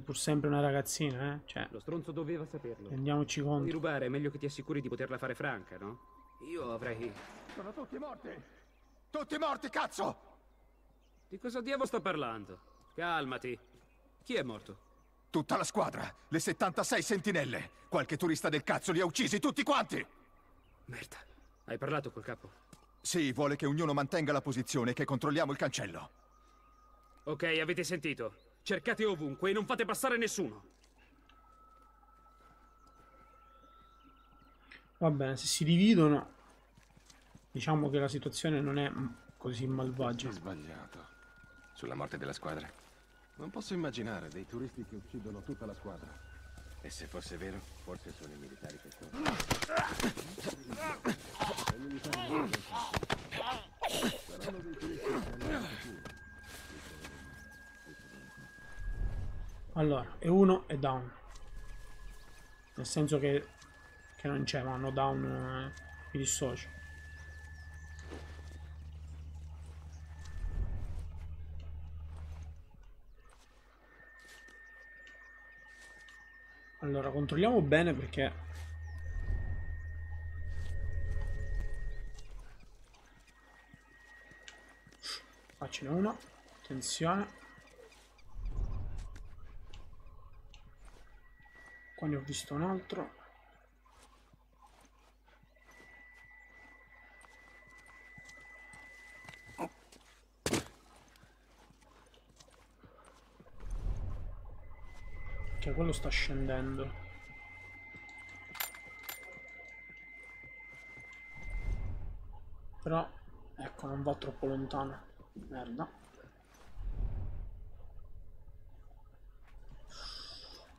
pur sempre una ragazzina, eh? Cioè, Lo stronzo doveva saperlo. rendiamoci conto. rubare, è meglio che ti assicuri di poterla fare franca, no? Io avrei... Sono tutti morti! Tutti morti, cazzo! Di cosa diavolo sto parlando? Calmati. Chi è morto? Tutta la squadra, le 76 sentinelle. Qualche turista del cazzo li ha uccisi tutti quanti! Merda. Hai parlato col capo? Sì, vuole che ognuno mantenga la posizione e che controlliamo il cancello. Ok, avete sentito. Cercate ovunque e non fate passare nessuno. Va bene, se si dividono, diciamo che la situazione non è così malvagia. Ho sbagliato. Sulla morte della squadra. Non posso immaginare dei turisti che uccidono tutta la squadra. E se fosse vero, forse sono i militari che sono. Allora, e uno è down. Nel senso che, che non c'è, ma no down, eh, mi dissocio. Allora, controlliamo bene perché... Faccene uno. Attenzione. Qua ne ho visto un altro. Che quello sta scendendo. Però, ecco, non va troppo lontano. Merda.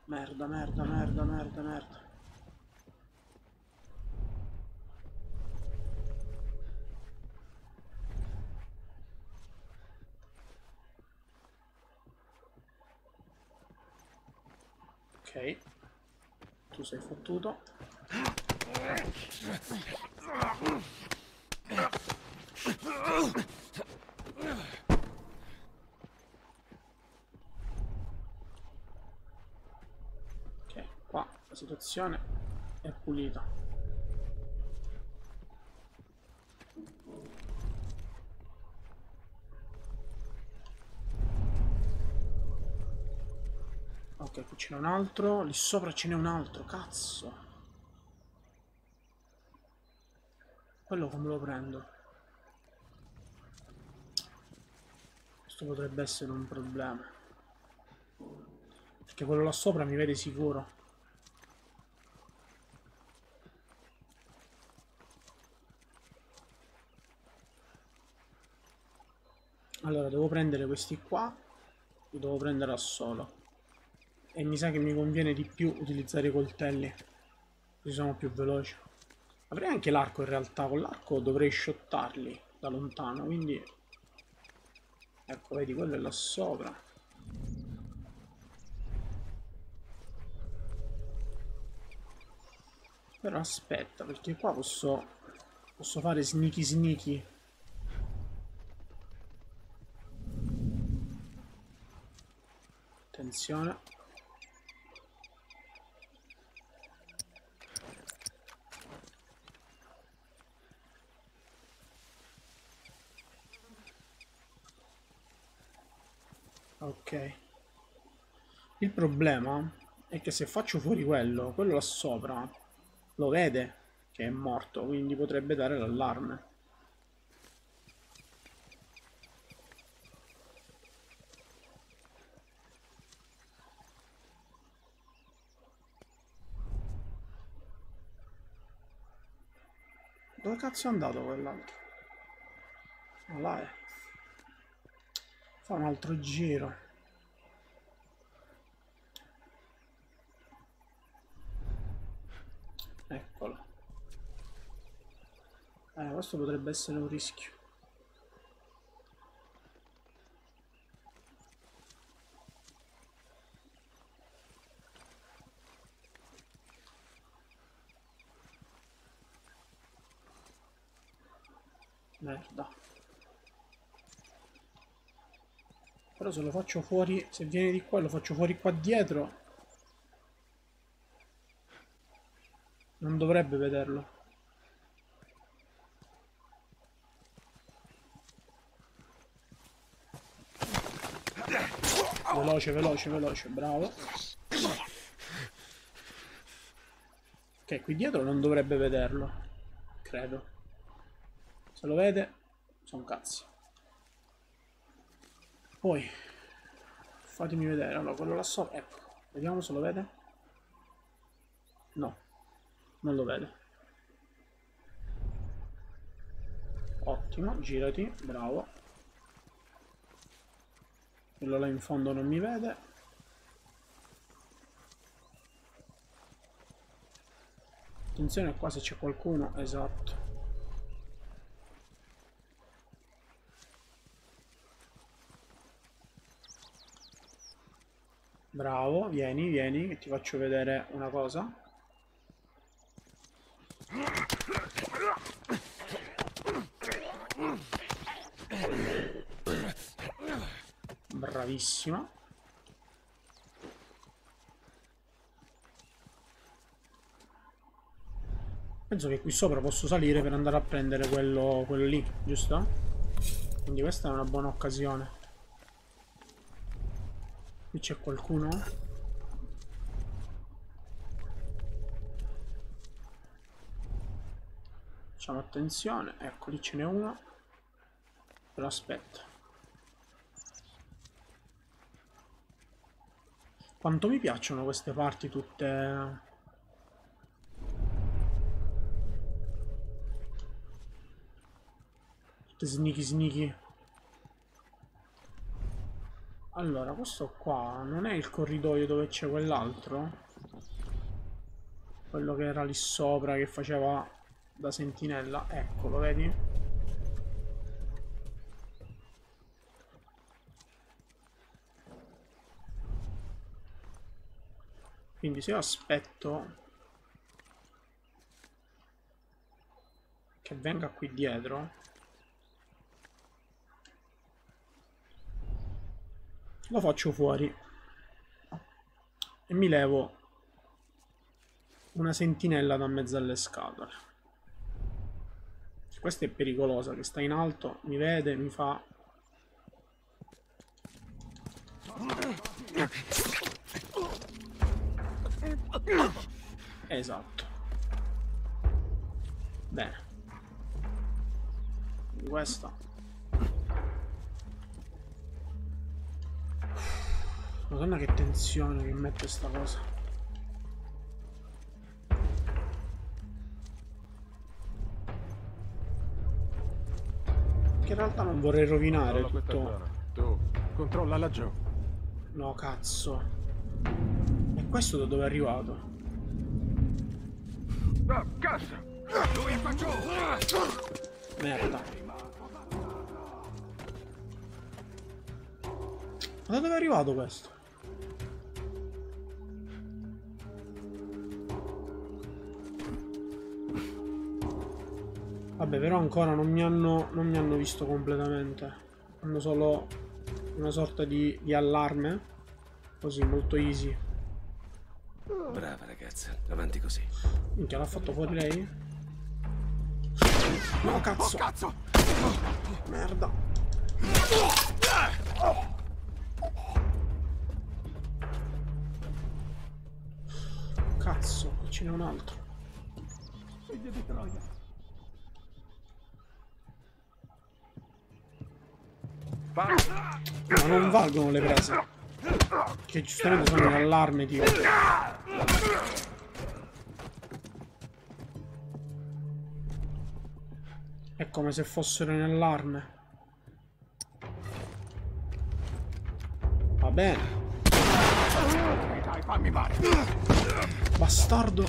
Merda, merda, merda, merda, merda. Ok. Tu sei fottuto. Ok, qua la situazione è pulita. Ok, qui ce n'è un altro, lì sopra ce n'è un altro, cazzo. Quello come lo prendo? Questo potrebbe essere un problema. Perché quello là sopra mi vede sicuro. Allora, devo prendere questi qua. Li devo prendere a solo. E mi sa che mi conviene di più utilizzare i coltelli. Così sono più veloci. Avrei anche l'arco in realtà. Con l'arco dovrei shottarli da lontano. Quindi... Ecco, vedi, quello è là sopra. Però aspetta, perché qua posso... Posso fare sneaky sneaky. Attenzione. Ok. Il problema è che se faccio fuori quello, quello là sopra lo vede che è morto, quindi potrebbe dare l'allarme. Dove cazzo è andato quell'altro? Ah, là è. Fa un altro giro. Eccolo. Eh, questo potrebbe essere un rischio. Merda. Però se lo faccio fuori, se viene di qua e lo faccio fuori qua dietro, non dovrebbe vederlo. Veloce, veloce, veloce, bravo. Ok, qui dietro non dovrebbe vederlo. Credo. Se lo vede, sono cazzi. Poi, fatemi vedere. Allora, quello là sopra, ecco. Vediamo se lo vede. No, non lo vede. Ottimo, girati, bravo. Quello là in fondo non mi vede. Attenzione qua se c'è qualcuno, esatto. Bravo, vieni, vieni, che ti faccio vedere una cosa. Bravissima. Penso che qui sopra posso salire per andare a prendere quello, quello lì, giusto? Quindi questa è una buona occasione. Qui c'è qualcuno? Facciamo attenzione. Ecco, lì ce n'è uno. Però aspetta. Quanto mi piacciono queste parti tutte... Tutte sneaky sneaky. Allora, questo qua non è il corridoio dove c'è quell'altro? Quello che era lì sopra, che faceva da sentinella. Eccolo, vedi? Quindi se io aspetto che venga qui dietro lo faccio fuori e mi levo una sentinella da mezzo alle scatole questa è pericolosa che sta in alto mi vede mi fa Esatto. Bene. Questa. Madonna che tensione che mette sta cosa. Che in realtà non vorrei rovinare tutto. Tu, controlla laggiù. No, cazzo. E questo da dove è arrivato? Ah, cazzo! Lui fa giù! Merda. Ma da dove è arrivato questo? Vabbè, però ancora non mi hanno, non mi hanno visto completamente. Hanno solo una sorta di, di allarme. Così, molto easy. Brava ragazza, avanti così. Minchia, l'ha fatto fuori lei? No, cazzo! Oh, cazzo! Merda. Cazzo, qui ce n'è un altro. Figlio di Troia! Ma non valgono le prese. Che giustamente sono in allarme, tipo. È come se fossero in allarme. Va bene. Dai, fammi male! Bastardo.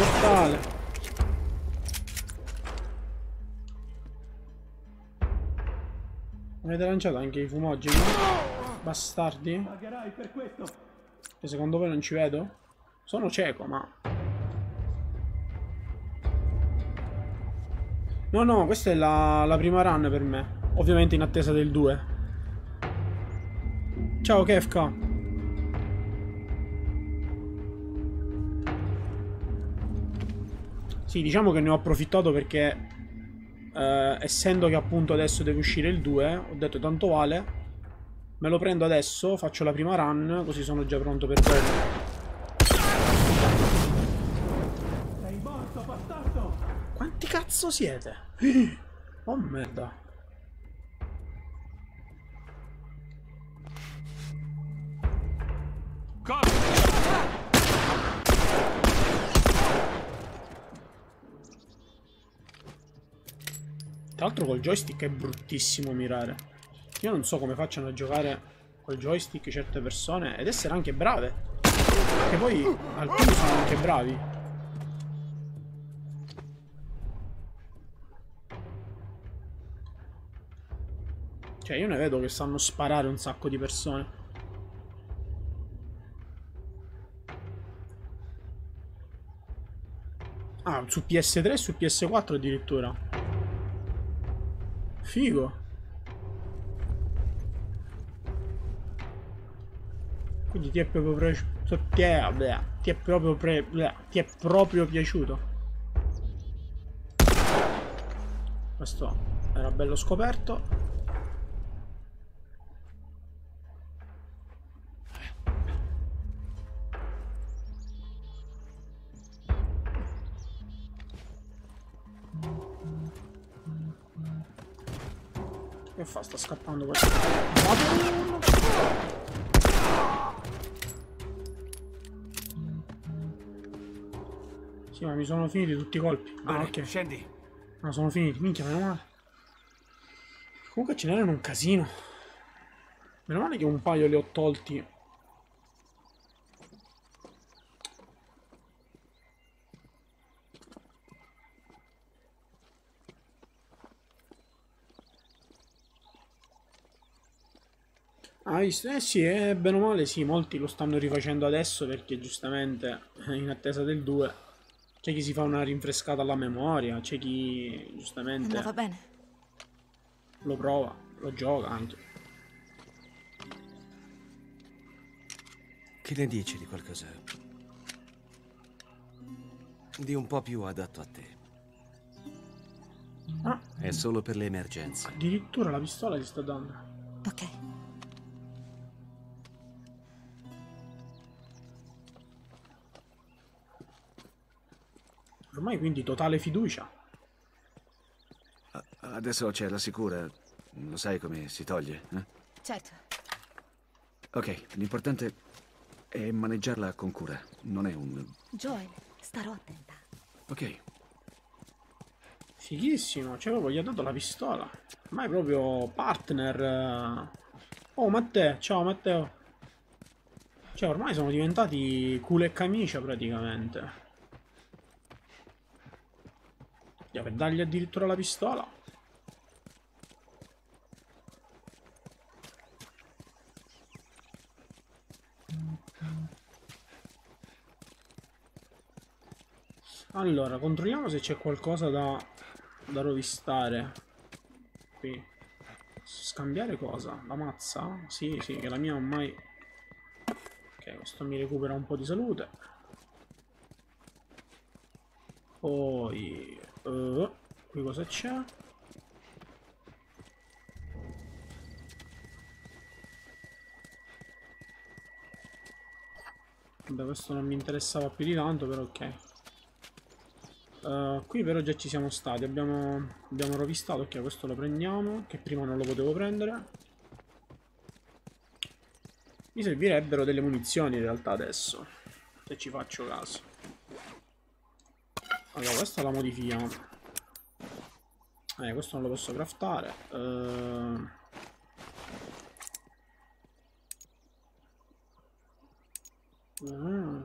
Immortale? Avete lanciato anche i fumogeni? Bastardi? Pagherai per questo. E secondo voi non ci vedo? Sono cieco, ma... No, no, questa è la, la prima run per me. Ovviamente in attesa del 2. Ciao Kefka. Sì, diciamo che ne ho approfittato perché eh, essendo che appunto adesso deve uscire il 2, ho detto tanto vale. Me lo prendo adesso, faccio la prima run, così sono già pronto per quello. Sei morto, bastardo. Quanti cazzo siete? Oh merda. Tra l'altro col joystick è bruttissimo mirare. Io non so come facciano a giocare col joystick certe persone ed essere anche brave. Perché poi alcuni sono anche bravi. Cioè io ne vedo che sanno sparare un sacco di persone. Ah, su PS3 e su PS4 addirittura. Figo. Quindi ti è proprio piaciuto. Ti è, ti è proprio pre, bleh, ti è proprio piaciuto. Questo era bello scoperto. Sta scappando questo. Sì, ma mi sono finiti tutti i colpi. Ah, Bene, ok. scendi. No, sono finiti. Minchia, meno male. Comunque ce n'erano un casino. Meno male che un paio li ho tolti. Visto? Eh sì, eh, bene o male sì, molti lo stanno rifacendo adesso perché giustamente eh, in attesa del 2 c'è chi si fa una rinfrescata alla memoria, c'è chi giustamente Andava bene. lo prova, lo gioca anche. Che ne dici di qualcosa? Di un po' più adatto a te. Ah, È solo per le emergenze. addirittura la pistola si sta dando. Ok. Ormai quindi totale fiducia. Adesso c'è la sicura. Lo sai come si toglie, eh? Certo. Ok, l'importante è maneggiarla con cura. Non è un... Joel, starò attenta. Ok, Fighissimo, cioè proprio gli ha dato la pistola. Ormai proprio partner. Oh Matteo, ciao Matteo. Cioè ormai sono diventati culo e camicia praticamente. Già, per dargli addirittura la pistola. Allora, controlliamo se c'è qualcosa da, da rovistare. Qui. Scambiare cosa? La mazza? Sì, sì, che la mia ormai... Ok, questo mi recupera un po' di salute. Poi... eh, qui cosa c'è? Vabbè, questo non mi interessava più di tanto, però ok. Uh, qui però già ci siamo stati, abbiamo, abbiamo rovistato, ok questo lo prendiamo, che prima non lo potevo prendere. Mi servirebbero delle munizioni in realtà adesso, se ci faccio caso. Allora questa la modifichiamo. Eh, questo non lo posso craftare. Uh, mm.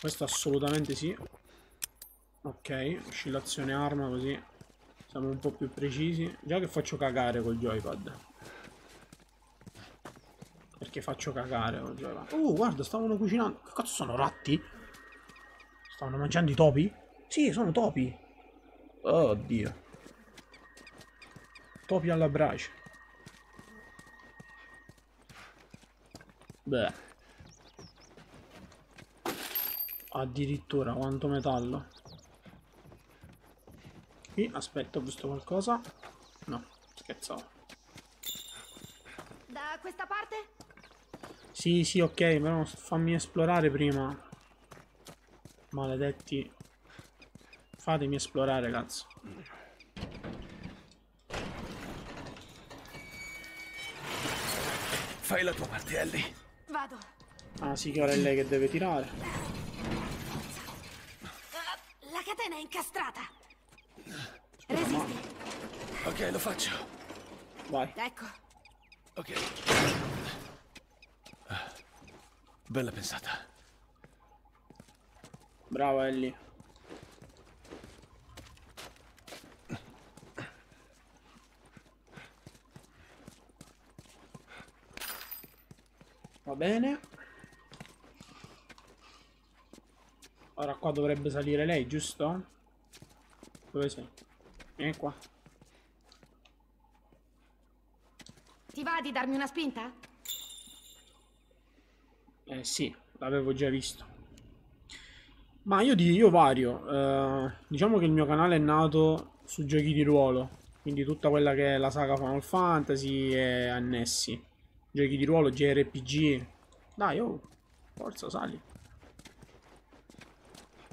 Questo assolutamente sì. Ok, oscillazione arma così siamo un po' più precisi. Già che faccio cagare col joypad. Perché faccio cagare col joypad. Oh, guarda, stavano cucinando. Che cazzo sono ratti? Stavano mangiando i topi? Sì, sono topi. Oddio. Topi alla brace. Beh. Addirittura quanto metallo. Qui, aspetta, ho visto qualcosa. No, scherzavo. Da questa parte? Sì, sì, ok, però fammi esplorare prima. Maledetti. Fatemi esplorare, cazzo. Fai la tua parte, Ellie. Vado. Ah, sì, che ora è lei che deve tirare. Uh, La catena è incastrata. Resisti. Ok, lo faccio. Vai. Ecco. Ok. Ah, Bella pensata. Brava Ellie. Va bene. Ora qua dovrebbe salire lei, giusto? Dove sei? Vieni qua. Ti va di darmi una spinta? Eh sì, l'avevo già visto. Ma io, di, io vario. eh, diciamo che il mio canale è nato su giochi di ruolo. Quindi tutta quella che è la saga Final Fantasy e annessi. Giochi di ruolo, JRPG. Dai, oh, forza, sali.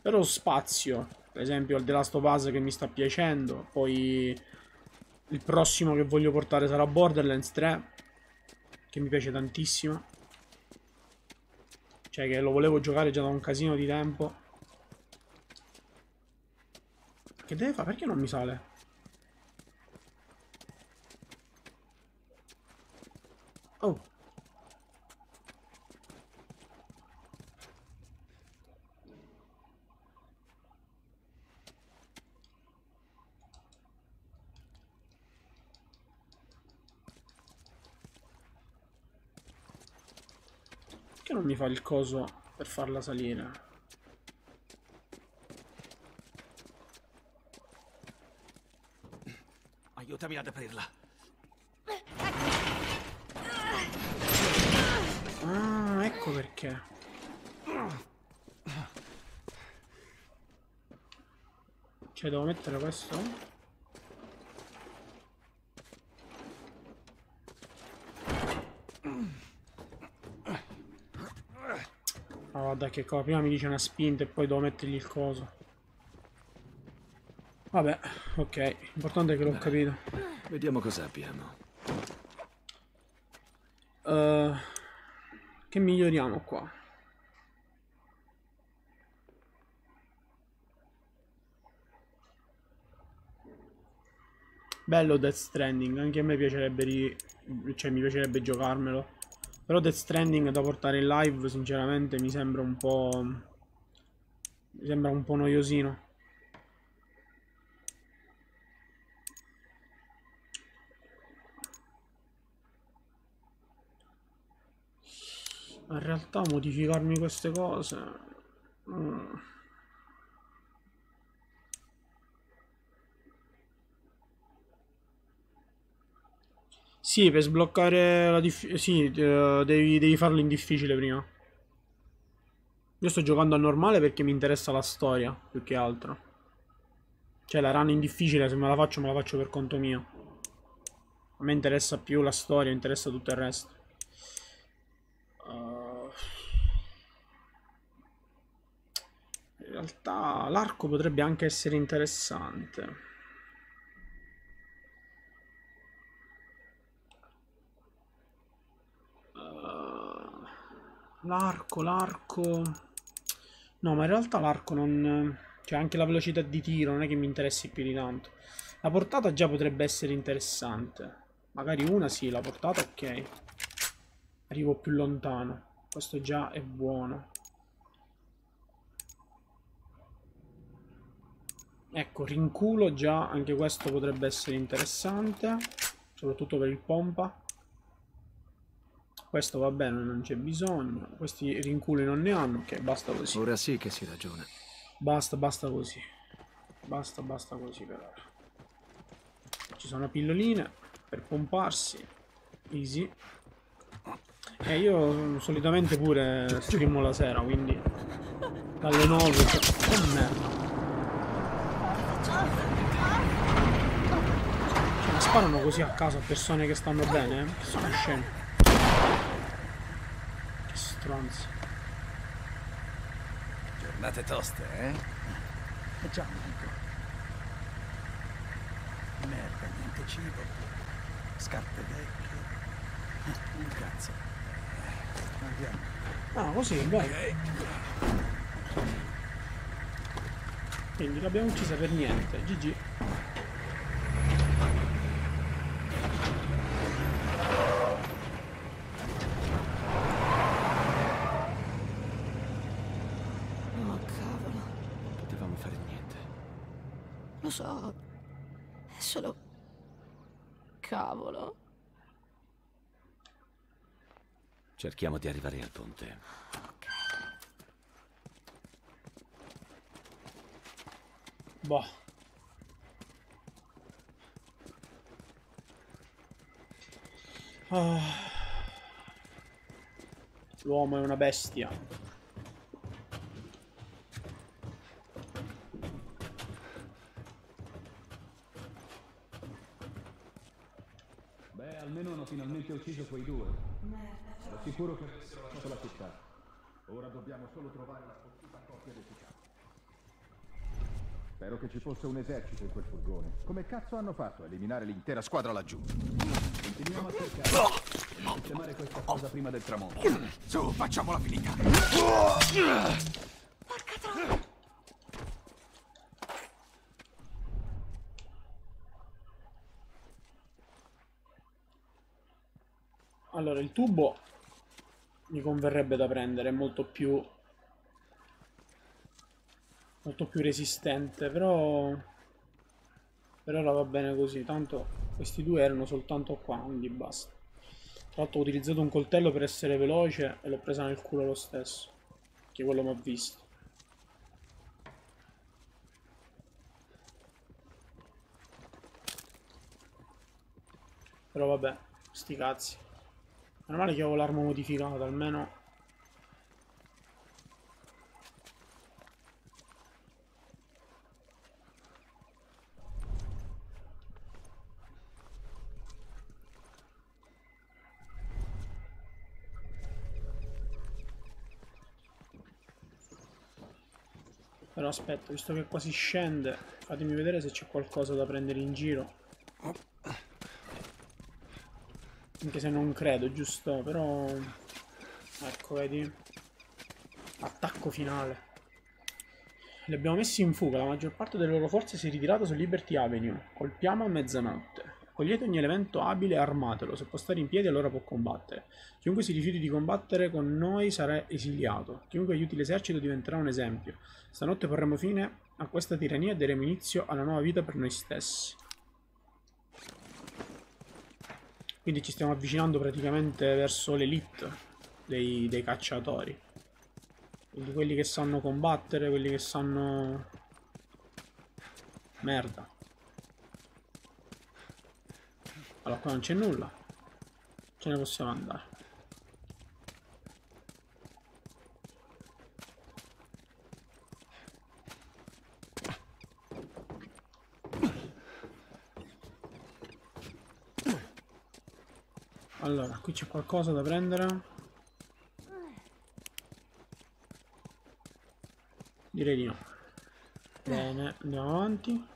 Però spazio. Per esempio, il The Last of Us che mi sta piacendo. Poi il prossimo che voglio portare sarà Borderlands 3. Che mi piace tantissimo. Cioè che lo volevo giocare già da un casino di tempo. Che deve fare? Perché non mi sale? Oh. Perché non mi fa il coso per farla salire? Aiutami ad aprirla. Ah, ecco perché. Cioè, devo mettere questo? Ah, guarda che cosa. Prima mi dice una spinta e poi devo mettergli il coso. Vabbè, ok. L'importante è che l'ho capito. Vediamo cosa abbiamo. Eh, che miglioriamo qua? Bello Death Stranding, anche a me piacerebbe ri... cioè mi piacerebbe giocarmelo. Però Death Stranding da portare in live sinceramente mi sembra un po'... mi sembra un po' noiosino. In realtà modificarmi queste cose... mm. Sì, per sbloccare la difficile... Sì, eh, devi, devi farlo in difficile prima. Io sto giocando a normale perché mi interessa la storia, più che altro. Cioè, la run in difficile, se me la faccio, me la faccio per conto mio. A me interessa più la storia, interessa tutto il resto. Uh, in realtà l'arco potrebbe anche essere interessante. Uh, l'arco, l'arco... No, ma in realtà l'arco non... Cioè anche la velocità di tiro non è che mi interessi più di tanto. La portata già potrebbe essere interessante. Magari una sì, la portata ok. Arrivo più lontano. Questo già è buono. Ecco, rinculo già, anche questo potrebbe essere interessante, soprattutto per il pompa. Questo va bene, non c'è bisogno. Questi rinculi non ne hanno, ok, basta così. Ora sì che si ragiona. Basta, basta così. Basta, basta così per ora. Ci sono pilloline per pomparsi. Easy. E io solitamente pure streamo la sera, quindi dalle 9. Che merda. Ma sparano così a caso a persone che stanno bene? eh? Che sono scemi. Che stronzi. Giornate toste, eh? Facciamo amico. Merda, niente cibo. Scarpe vecchie. Ah, Un cazzo. Eh, Andiamo. Ah, così, dai. Quindi l'abbiamo uccisa per niente. GG. Oh, cavolo. Non potevamo fare niente. Lo so. È solo... Cavolo. Cerchiamo di arrivare al ponte. Boh. Ah. L'uomo è una bestia. Beh, almeno hanno finalmente ucciso quei due. Ero sicuro che avessero lasciato la città. Ora dobbiamo solo trovare la fottuta coppia del capo. Spero che ci fosse un esercito in quel furgone. Come cazzo hanno fatto a eliminare l'intera squadra laggiù? Continuiamo a cercare. Dobbiamo sistemare questa cosa prima del tramonto. Su, facciamola finita! Allora, il tubo mi converrebbe da prendere, è molto più molto più resistente, però per ora va bene così, tanto questi due erano soltanto qua, quindi basta. Tra l'altro ho utilizzato un coltello per essere veloce e l'ho presa nel culo lo stesso, che quello mi ha visto. Però vabbè, sti cazzi. Meno male che avevo l'arma modificata, almeno... Però aspetta, visto che qua si scende, fatemi vedere se c'è qualcosa da prendere in giro. Anche se non credo, giusto? Però... Ecco, vedi? Attacco finale. Li abbiamo messi in fuga, la maggior parte delle loro forze si è ritirata su Liberty Avenue. Colpiamo a mezzanotte. Cogliete ogni elemento abile e armatelo. Se può stare in piedi allora può combattere. Chiunque si rifiuti di combattere con noi sarà esiliato. Chiunque aiuti l'esercito diventerà un esempio. Stanotte porremo fine a questa tirannia e daremo inizio alla nuova vita per noi stessi. Quindi ci stiamo avvicinando praticamente verso l'elite dei, dei cacciatori. Quindi quelli che sanno combattere, quelli che sanno... Merda. Allora qua non c'è nulla. Ce ne possiamo andare. Allora, qui c'è qualcosa da prendere. Direi di no. Bene, andiamo avanti.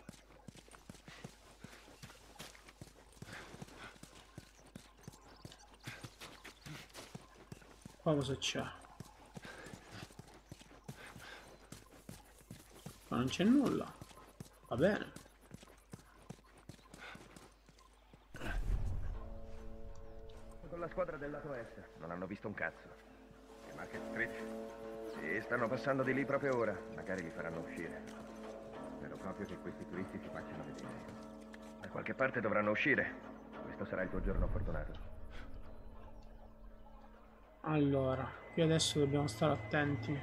Qua cosa c'è? Qua non c'è nulla. Va bene. Un cazzo. E Market Street? Sì, stanno passando di lì proprio ora. Magari li faranno uscire. Spero proprio che questi turisti si facciano vedere. Da qualche parte dovranno uscire. Questo sarà il tuo giorno fortunato. Allora, qui adesso dobbiamo stare attenti.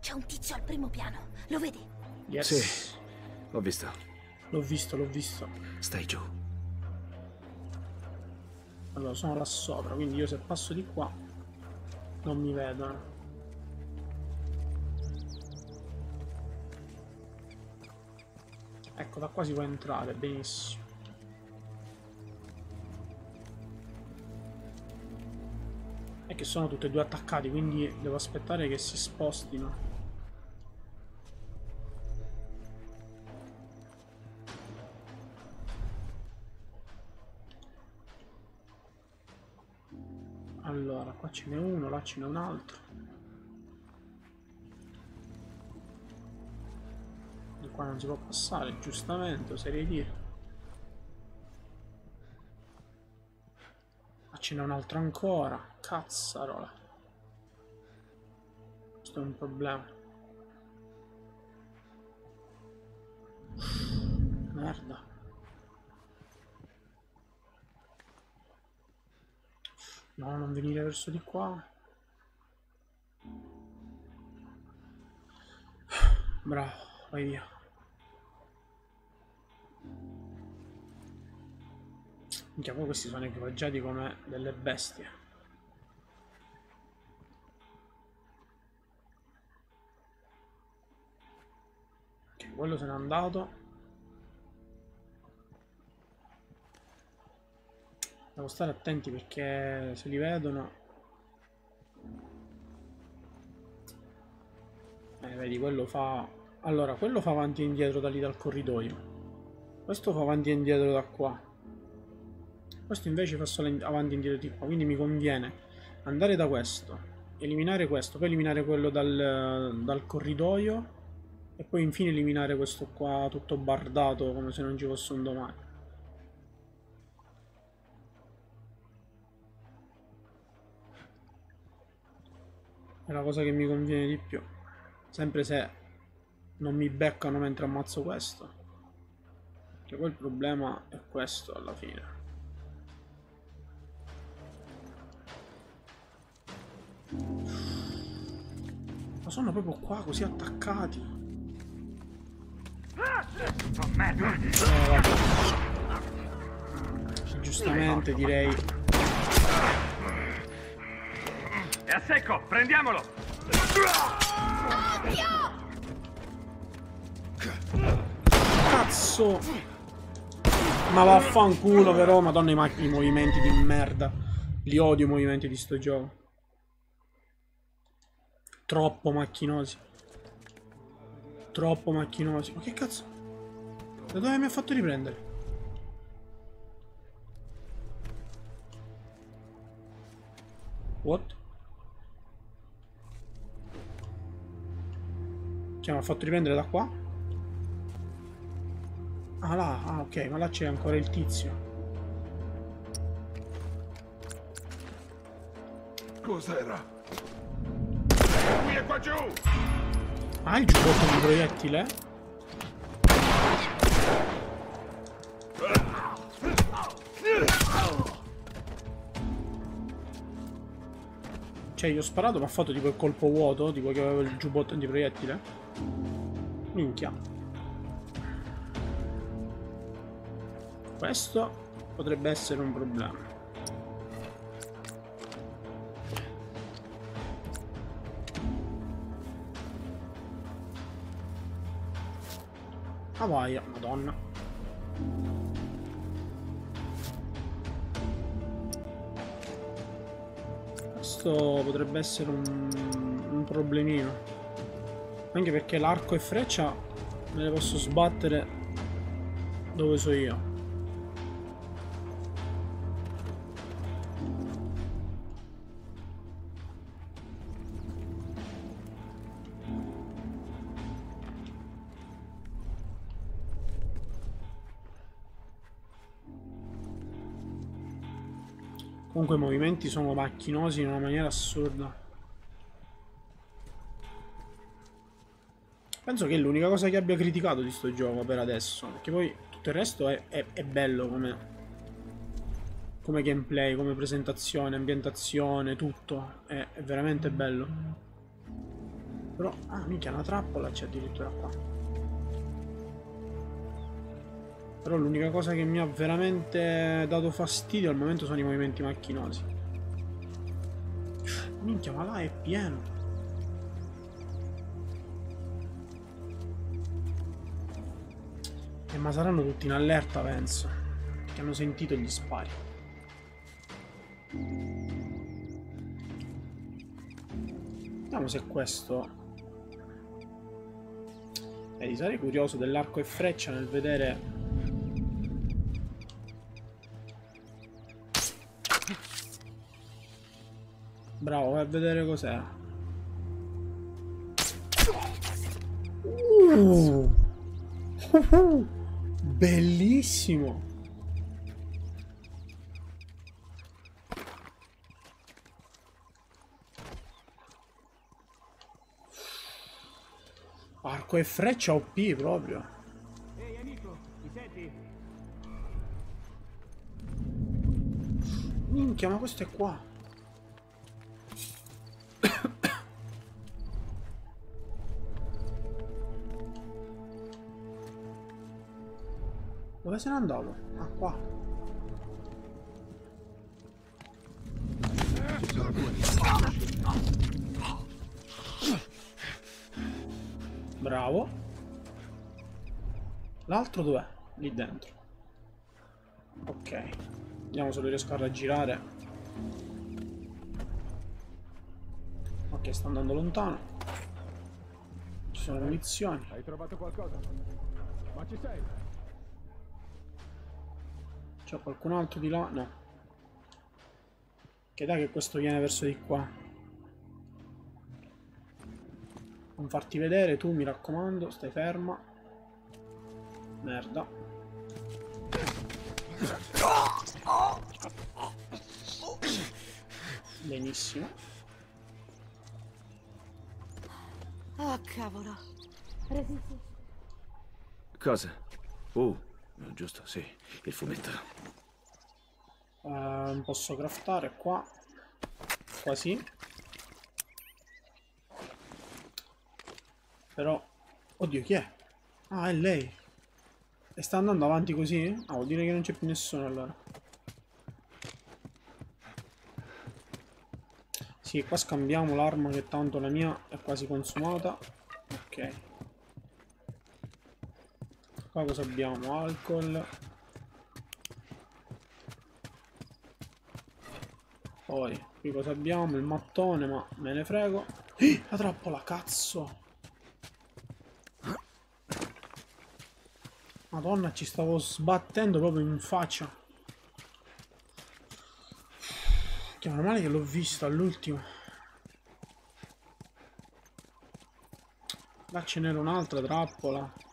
C'è un tizio al primo piano. Lo vedi? Yes. Sì, ho visto. L'ho visto, l'ho visto. Stai giù. Allora, sono là sopra, quindi io se passo di qua non mi vedono. Ecco, da qua si può entrare, benissimo. È che sono tutti e due attaccati, quindi devo aspettare che si spostino. Allora, qua ce n'è uno, là ce n'è un altro. Di qua non si può passare, giustamente, oserei dire. Ma ce n'è un altro ancora. Cazzarola. Questo è un problema. Merda. No, non venire verso di qua. Bravo, vai via. Minchia, poi questi sono equipaggiati come delle bestie. Ok, quello se n'è andato. Devo stare attenti perché se li vedono... Eh, vedi, quello fa... Allora, quello fa avanti e indietro da lì dal corridoio. Questo fa avanti e indietro da qua. Questo invece fa solo avanti e indietro di qua. Quindi mi conviene andare da questo, eliminare questo, poi eliminare quello dal, dal corridoio e poi infine eliminare questo qua tutto bardato come se non ci fosse un domani. La cosa che mi conviene di più. Sempre se non mi beccano mentre ammazzo questo. Che poi il problema è questo alla fine. Ma sono proprio qua, così attaccati. Giustamente direi. È a secco, prendiamolo! Cazzo! Ma vaffanculo però, madonna i, ma- i movimenti di merda. Li odio i movimenti di sto gioco. Troppo macchinosi. Troppo macchinosi. Ma che cazzo? Da dove mi ha fatto riprendere? What? Cioè, mi ha fatto riprendere da qua? Ah là, ah ok, ma là c'è ancora il tizio. Cos'era? Qui e qua giù! Ah, il giubbotto di proiettile? Cioè, io ho sparato, ma ha fatto tipo il colpo vuoto, tipo che avevo il giubbotto di proiettile. Minchia. Questo potrebbe essere un problema. Vai, madonna. Questo potrebbe essere un, un problemino. Anche perché l'arco e freccia me le posso sbattere dove so io. Comunque i movimenti sono macchinosi in una maniera assurda. Penso che l'unica cosa che abbia criticato di sto gioco per adesso. Perché poi tutto il resto è, è, è bello come, come gameplay, come presentazione, ambientazione, tutto. È, è veramente bello. Però, ah, minchia, una trappola c'è addirittura qua. Però l'unica cosa che mi ha veramente dato fastidio al momento sono i movimenti macchinosi. Minchia, ma là è pieno. Eh, ma saranno tutti in allerta, penso. Che hanno sentito gli spari. Vediamo se questo... Vedi, sarei curioso dell'arco e freccia nel vedere... Bravo, vai a vedere cos'è. Uh. Bellissimo! Arco e freccia OP proprio. Ehi amico, mi senti? Minchia, ma questo è qua. Dove se ne andato? Ah, qua. Bravo. L'altro dov'è? Lì dentro. Ok. Vediamo se lo riesco a raggirare. Ok, sta andando lontano. Ci sono munizioni. Hai trovato qualcosa? Ma ci sei? C'è qualcun altro di là? No. Che dai che questo viene verso di qua. Non farti vedere tu, mi raccomando, stai ferma. Merda. Benissimo. Oh, cavolo. Resisti. Cosa? Uh, giusto, sì, il fumetto. Eh, posso craftare qua. Qua sì. Però... Oddio, chi è? Ah, è lei. E sta andando avanti così? Ah, vuol dire che non c'è più nessuno allora. Sì, qua scambiamo l'arma che tanto la mia è quasi consumata. Ok. Qua cosa abbiamo? Alcol. Poi, qui cosa abbiamo? Il mattone, ma me ne frego. Eh, la trappola, cazzo! Madonna, ci stavo sbattendo proprio in faccia. Che meno male che l'ho visto all'ultimo. Là ce n'era un'altra trappola.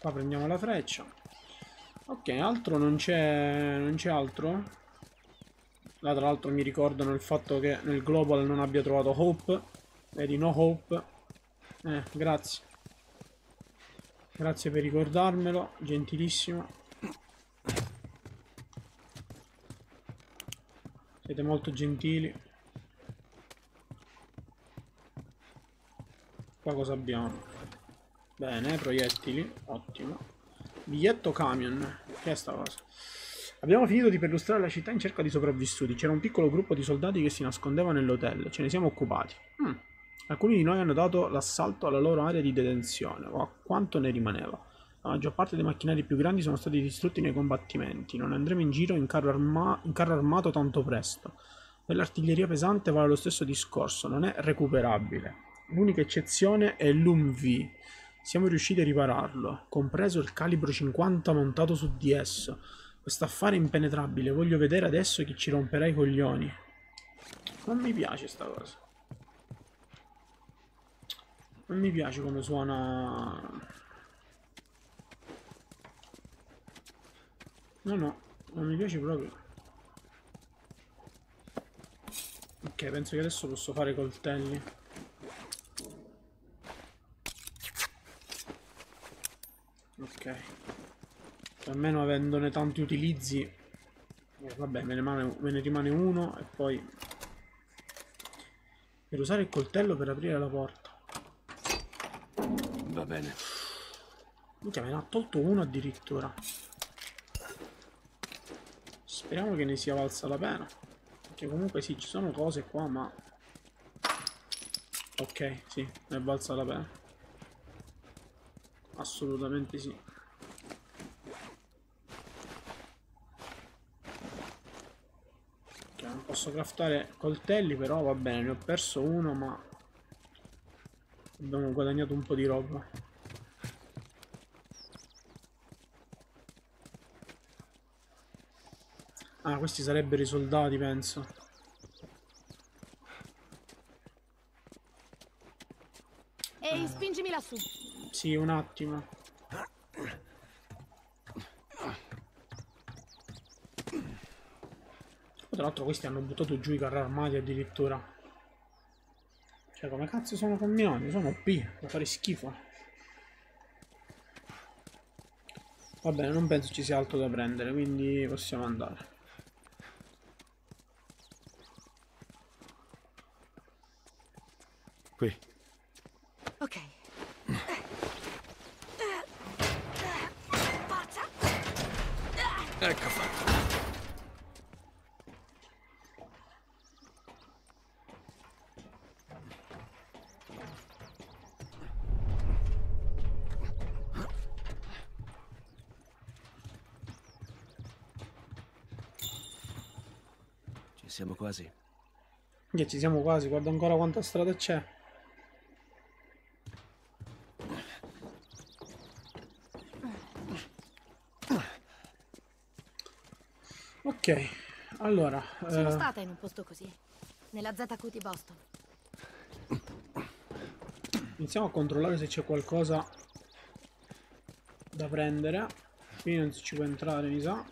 Qua prendiamo la freccia. Ok, altro non c'è... non c'è altro. Là tra l'altro mi ricordano il fatto che nel global non abbia trovato Hope. Vedi, no Hope. Eh, grazie. Grazie per ricordarmelo, gentilissimo. Siete molto gentili. Qua cosa abbiamo? Bene, proiettili, ottimo. Biglietto camion, che è sta cosa? Abbiamo finito di perlustrare la città in cerca di sopravvissuti. C'era un piccolo gruppo di soldati che si nascondeva nell'hotel. Ce ne siamo occupati. Hmm. Alcuni di noi hanno dato l'assalto alla loro area di detenzione, o quanto ne rimaneva. La maggior parte dei macchinari più grandi sono stati distrutti nei combattimenti. Non andremo in giro in carro, arma in carro armato tanto presto. Per l'artiglieria pesante vale lo stesso discorso, non è recuperabile. L'unica eccezione è l'UMV. Siamo riusciti a ripararlo, compreso il calibro 50 montato su di esso. Questo affare è impenetrabile, voglio vedere adesso chi ci romperà i coglioni. Non mi piace sta cosa. Non mi piace come suona... No, no, non mi piace proprio. Ok, penso che adesso posso fare coltelli. Cioè, almeno avendone tanti utilizzi. eh, vabbè, me ne, rimane, me ne rimane uno e poi... Per usare il coltello per aprire la porta. Va bene. Minchia, me ne ha tolto uno addirittura. Speriamo che ne sia valsa la pena. Perché comunque sì, ci sono cose qua, ma... Ok, sì, ne è valsa la pena. Assolutamente sì. Ok, non posso craftare coltelli, però va bene, ne ho perso uno, ma... Abbiamo guadagnato un po' di roba. Ah, questi sarebbero i soldati, penso. Sì, un attimo. Tra l'altro questi hanno buttato giù i carri armati addirittura. Cioè, come cazzo sono combinati? Sono OP, da fare schifo. Va bene, non penso ci sia altro da prendere, quindi possiamo andare. Qui. Ok. Forza! Ecco fatto. Ci siamo quasi. Che ci siamo quasi, guarda ancora quanta strada c'è. Ok, allora... Sono eh, stata in un posto così. Nella ZQ di Boston. iniziamo a controllare se c'è qualcosa da prendere. Qui non si ci può entrare, mi sa.